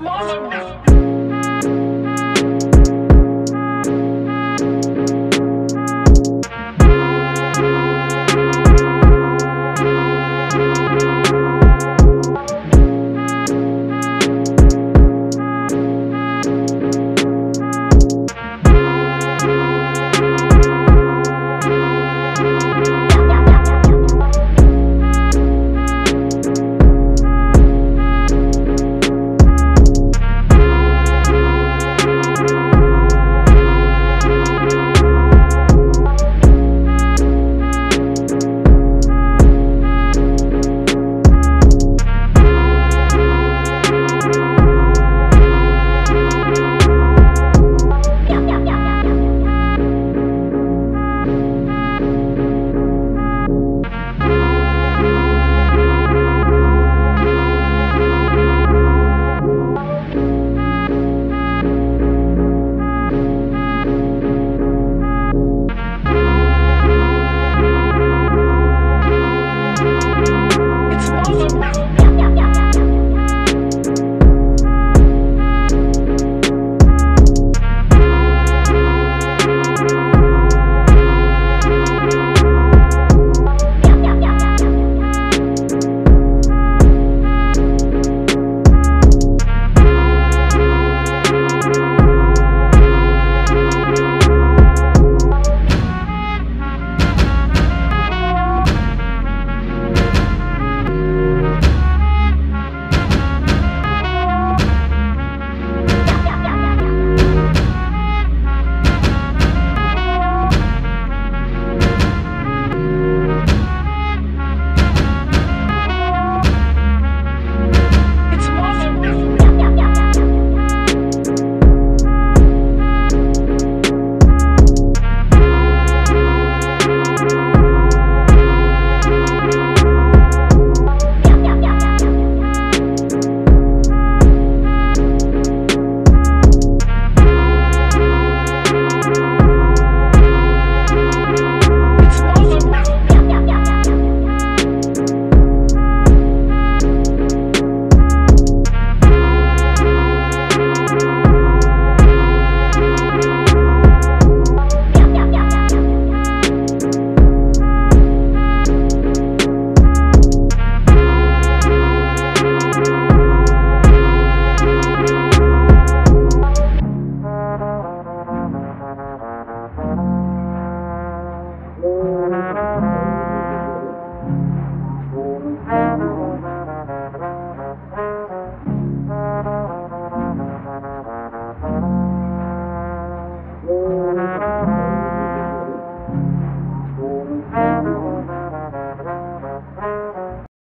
morning.